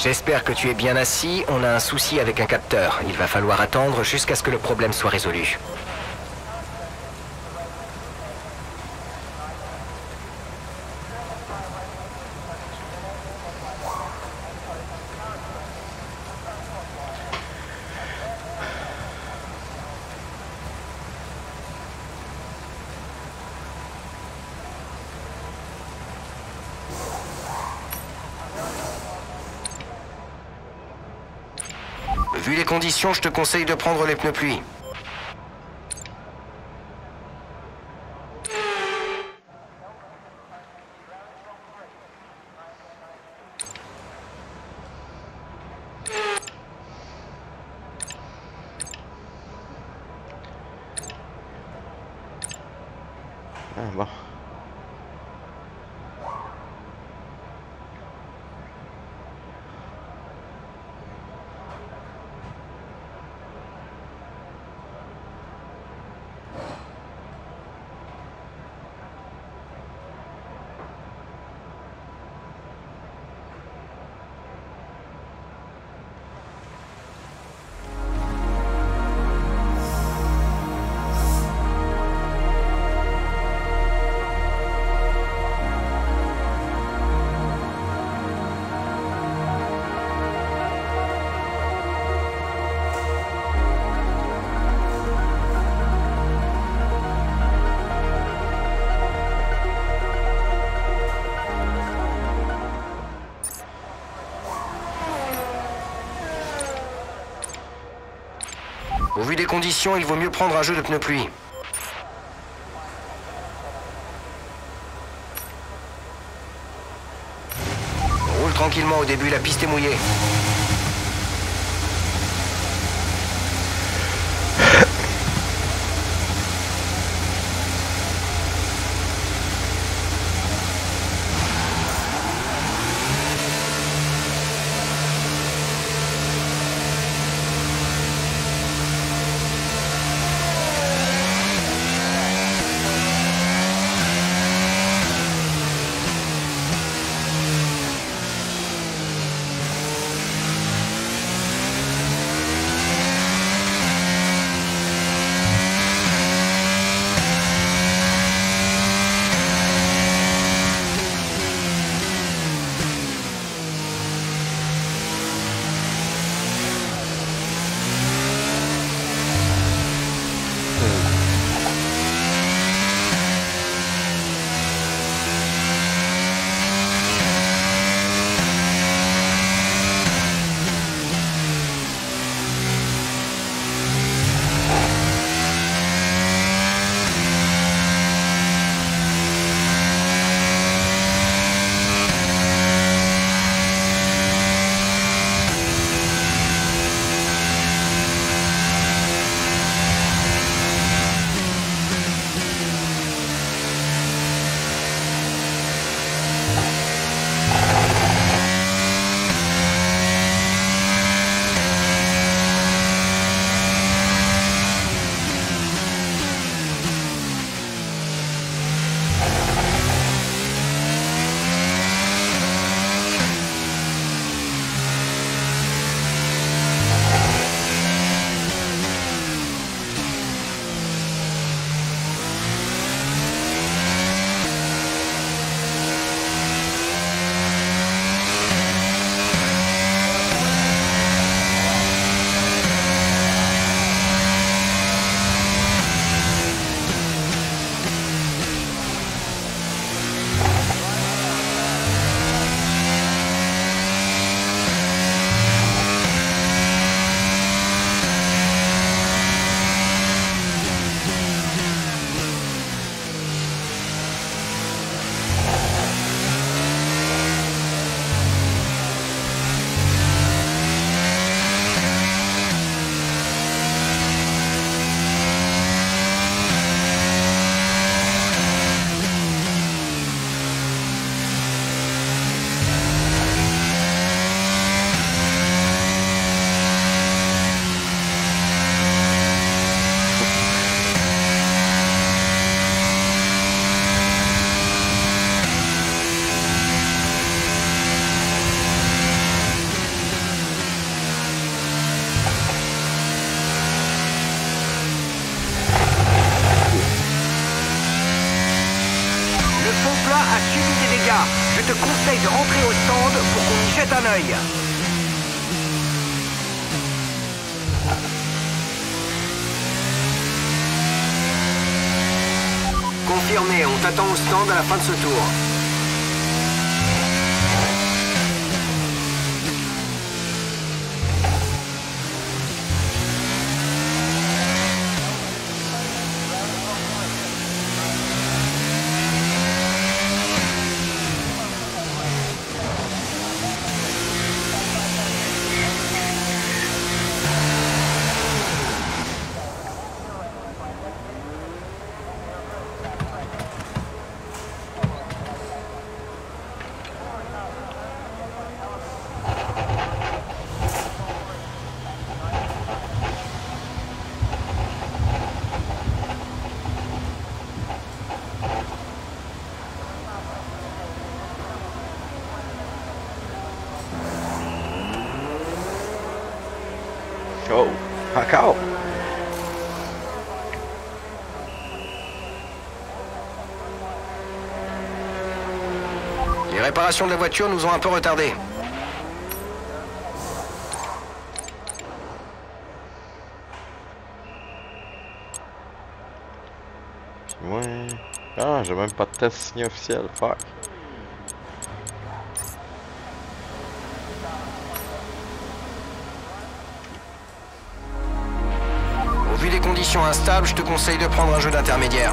J'espère que tu es bien assis. On a un souci avec un capteur. Il va falloir attendre jusqu'à ce que le problème soit résolu. Vu les conditions, je te conseille de prendre les pneus pluie. Au vu des conditions, il vaut mieux prendre un jeu de pneus pluie. Roule tranquillement au début, la piste est mouillée. Je te conseille de rentrer au stand pour qu'on y jette un œil. Confirmé, on t'attend au stand à la fin de ce tour. Réparations de la voiture nous ont un peu retardés. Puis moi... Ah, j'ai même pas de test signé officiel. Fuck. Au vu des conditions instables, je te conseille de prendre un jeu d'intermédiaire.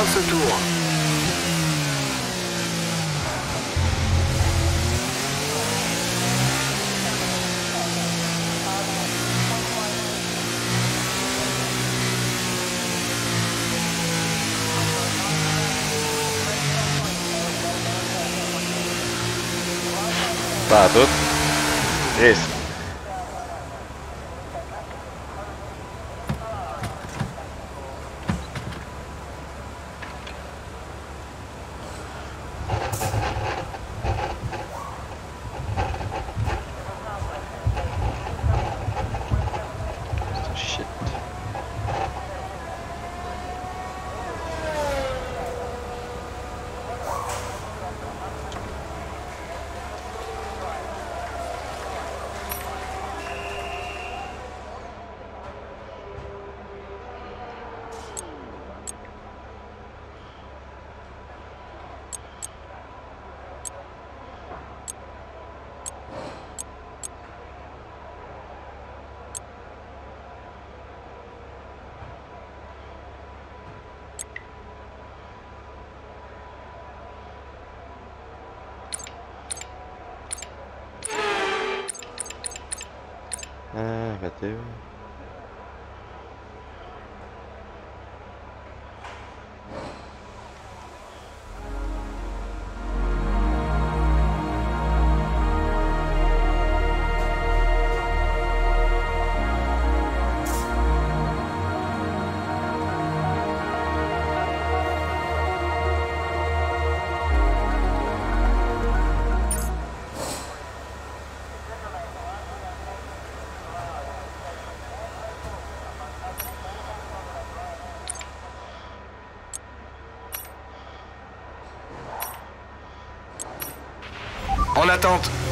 Stand à la fin de ce tour. Pas à tout. Yes. Shit. Ah, bateu. En attente.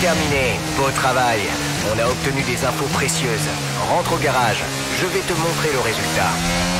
Terminé. Beau travail. On a obtenu des infos précieuses. Rentre au garage. Je vais te montrer le résultat.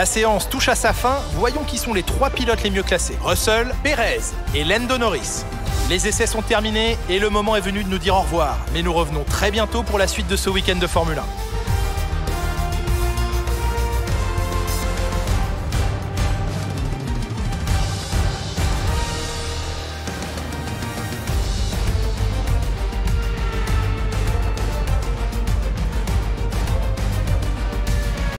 La séance touche à sa fin. Voyons qui sont les trois pilotes les mieux classés. Russell, Perez et Lando Norris. Les essais sont terminés et le moment est venu de nous dire au revoir. Mais nous revenons très bientôt pour la suite de ce week-end de Formule 1.